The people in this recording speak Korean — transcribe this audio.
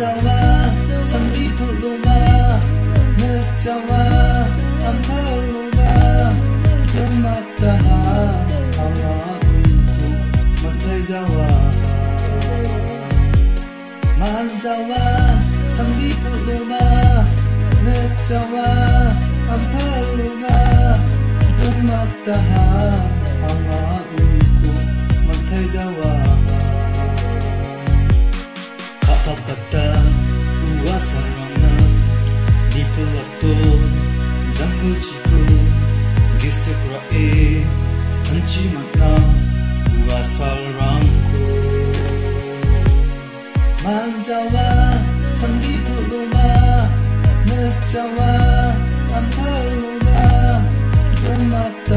Some people don't know. 지고 기스그라이 전치마다 우와 사랑고 만자와 선비불로마 늑자와 안팔로마 고맙다